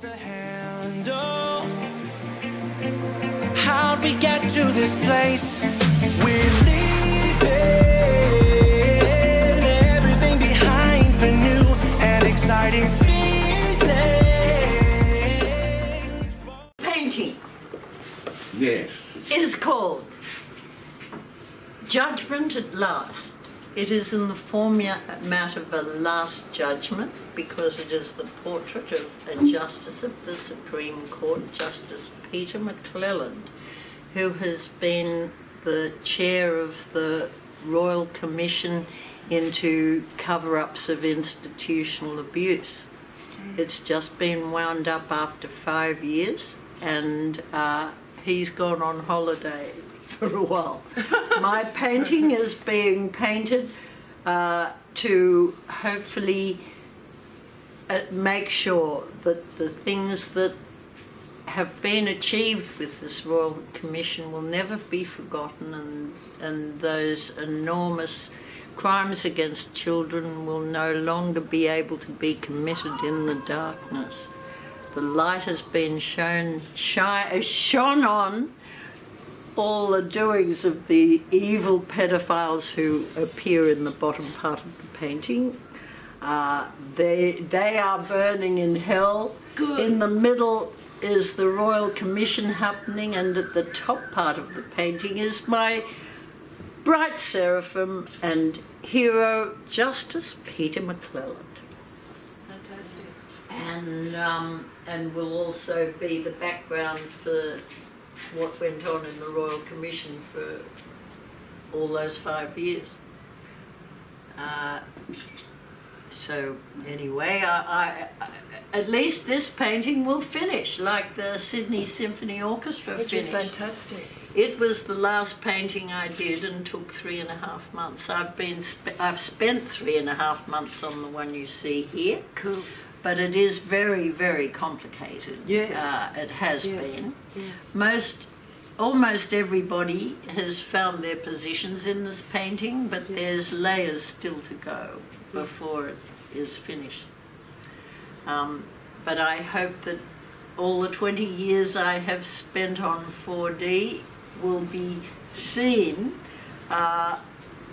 the handle. How'd we get to this place? We're leaving everything behind for new and exciting feelings. painting Yes. is called Judgment at Last. It is in the format of a last judgment because it is the portrait of a Justice of the Supreme Court, Justice Peter McClellan, who has been the chair of the Royal Commission into cover-ups of institutional abuse. It's just been wound up after five years, and uh, he's gone on holiday for a while. My painting is being painted uh, to hopefully uh, make sure that the things that have been achieved with this Royal Commission will never be forgotten, and, and those enormous crimes against children will no longer be able to be committed in the darkness. The light has been shown, shone on all the doings of the evil pedophiles who appear in the bottom part of the painting. Uh, they, they are burning in hell. In the middle is the Royal Commission happening, and at the top part of the painting is my bright seraphim and hero, Justice Peter McClellan. And, um, and will also be the background for what went on in the Royal Commission for all those five years. Uh, so anyway, I, I, I, at least this painting will finish like the Sydney Symphony Orchestra Which is fantastic. It was the last painting I did and took three and a half months. I've been sp- I've spent three and a half months on the one you see here, Cool. But it is very very complicated. Yes. uh, it has Yes. been. Yeah. Most, almost everybody has found their positions in this painting, but there's layers still to go before it is finished. Um, but I hope that all the 20 years I have spent on 4D will be seen uh,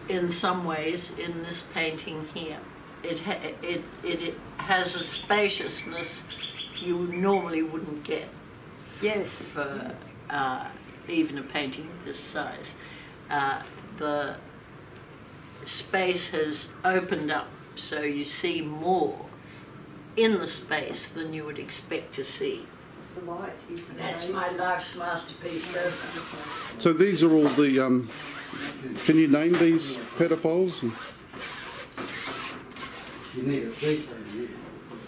in some ways in this painting here. It, it, it, it has a spaciousness you normally wouldn't get Yes. for uh, even a painting of this size. Uh, the space has opened up so you see more in the space than you would expect to see. The light is That's my life's masterpiece so far. So these are all the. Um, can you name these pedophiles?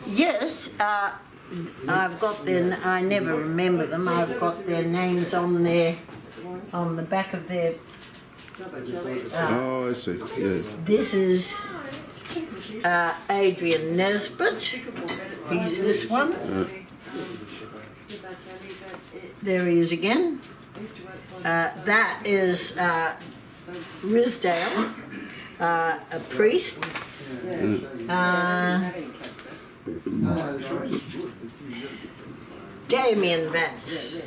Yes, uh, I've got their, I never remember them, I've got their names on their, on the back of their, Oh, I see. Yes. this is uh, Adrian Nesbitt, he's this one. There he is again. Uh, that is uh, Ridsdale, uh, a priest. Uh, Damien Vance.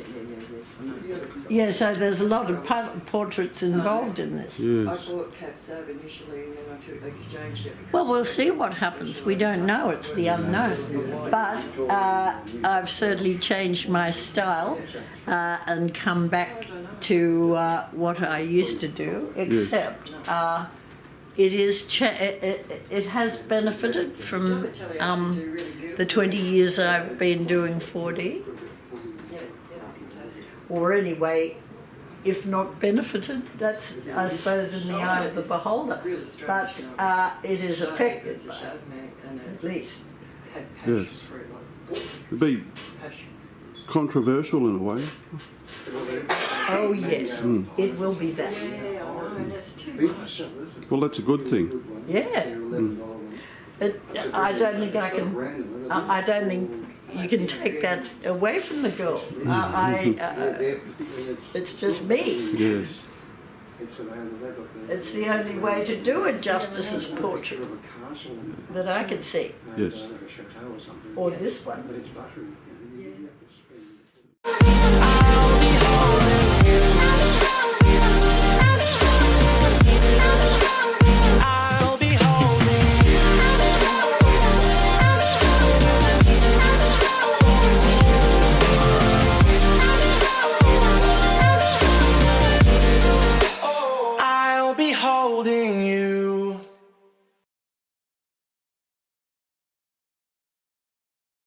Yeah, so there's a lot of portraits involved in this. I bought Cap Sab initially and then I took exchanged it. Well, we'll see what happens. We don't know. It's the unknown. But uh, I've certainly changed my style uh, and come back to uh, what I used to do, except uh, it is cha- it, it, it has benefited from um, the 20 years I've been doing 4D, Yeah, yeah, I can taste it. or anyway. If not benefited, that's I suppose in the eye of the beholder. But uh, it is effective, It's a Chardonnay at it least. Yes. it. It'd be controversial in a way. Oh, yes, it will be that. Yeah, I know, that's too. Well, that's a good thing. Yeah. But I don't think I can, I I don't think you can take that away from the girl. I, I, uh, it's just me. Yes. It's the only way to do a justice's portrait that I can see. Yes. Or this one. But it's buttery.